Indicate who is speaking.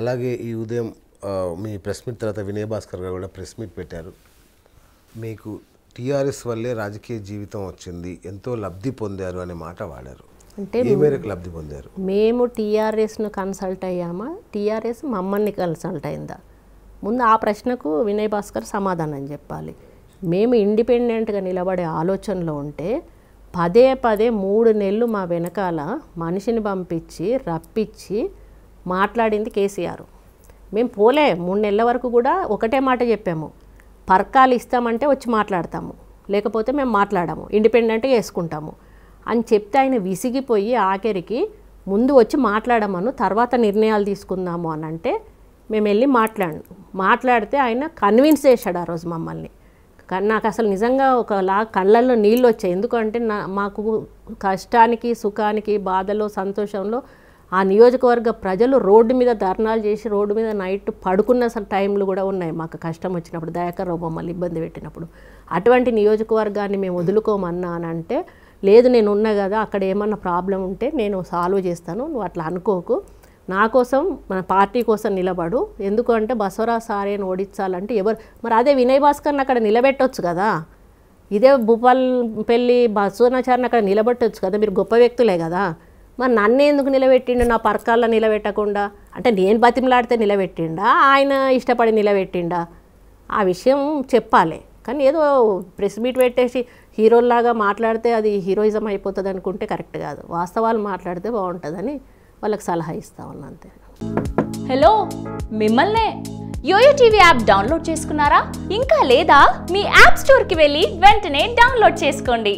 Speaker 1: అలాగే ఈ ఉదయం మీ ప్రెస్ మీట్ తర్వాత వినయ్ భాస్కర్ గారు కూడా ప్రెస్ మీట్ పెట్టారు. మీకు టీఆర్ఎస్ వల్లే రాజకీయ జీవితం వచ్చింది. ఎంతో లబ్ధి పొందారు అనే మాట వాడారు.
Speaker 2: అంటే
Speaker 1: మేరకు లబ్ధి పొందారు?
Speaker 2: మేము టీఆర్ఎస్ను కన్సల్ట్ అయ్యామా? టీఆర్ఎస్ మమ్మల్ని కన్సల్ట్ అయిందా? ముందు ఆ ప్రశ్నకు వినయ్ భాస్కర్ సమాధానం చెప్పాలి. మేము ఇండిపెండెంట్గా నిలబడే ఆలోచనలో ఉంటే పదే పదే మూడు నెలలు మా వెనకాల మనిషిని పంపించి రప్పించి మాట్లాడింది కేసీఆర్. మేము పోలే మూడు నెలల వరకు కూడా ఒకటే మాట చెప్పాము. పర్కాలు ఇస్తామంటే వచ్చి మాట్లాడతాము. లేకపోతే మేము మాట్లాడము ఇండిపెండెంట్గా వేసుకుంటాము అని చెప్తే ఆయన విసిగిపోయి ఆఖరికి ముందు వచ్చి మాట్లాడమను తర్వాత నిర్ణయాలు తీసుకుందాము అని అంటే మేము వెళ్ళి మాట్లాడు మాట్లాడితే ఆయన కన్విన్స్ చేశాడు ఆ రోజు మమ్మల్ని. నాకు అసలు నిజంగా ఒకలా కళ్ళల్లో నీళ్ళు వచ్చాయి. ఎందుకంటే నా మాకు కష్టానికి సుఖానికి బాధలో సంతోషంలో ఆ నియోజకవర్గ ప్రజలు రోడ్డు మీద ధర్నాలు చేసి రోడ్డు మీద నైట్ పడుకున్న టైంలు కూడా ఉన్నాయి. మాకు కష్టం వచ్చినప్పుడు దయాకర్ మమ్మల్ని ఇబ్బంది పెట్టినప్పుడు. అటువంటి నియోజకవర్గాన్ని మేము వదులుకోమన్నా అని అంటే లేదు నేను ఉన్నా కదా అక్కడ ఏమన్నా ప్రాబ్లం ఉంటే నేను సాల్వ్ చేస్తాను నువ్వు అట్లా అనుకోకు. నా కోసం మన పార్టీ కోసం నిలబడు. ఎందుకంటే బసవరాజ్ సారేని ఓడించాలంటే ఎవరు మరి అదే వినయ్ భాస్కర్ని అక్కడ నిలబెట్టవచ్చు కదా. ఇదే భూపాల్ పెళ్ళి బసవనాచారిని అక్కడ నిలబెట్టొచ్చు కదా. మీరు గొప్ప వ్యక్తులే కదా. మరి నన్ను ఎందుకు నిలబెట్టిండు? నా పరకాల్లో నిలబెట్టకుండా? అంటే నేను బతిమలాడితే నిలబెట్టిండా? ఆయన ఇష్టపడి నిలబెట్టిండా? ఆ విషయం చెప్పాలి. కానీ ఏదో ప్రెస్ మీట్ పెట్టేసి హీరోల్లాగా మాట్లాడితే అది హీరోయిజం అయిపోతుంది అనుకుంటే కరెక్ట్ కాదు. వాస్తవాలు మాట్లాడితే బాగుంటుందని వాళ్ళకి సలహా ఇస్తా ఉన్నా అంతే.
Speaker 3: హలో మిమ్మల్నే యోయో టీవీ యాప్ డౌన్లోడ్ చేసుకున్నారా? ఇంకా లేదా మీ యాప్ స్టోర్కి వెళ్ళి వెంటనే డౌన్లోడ్ చేసుకోండి.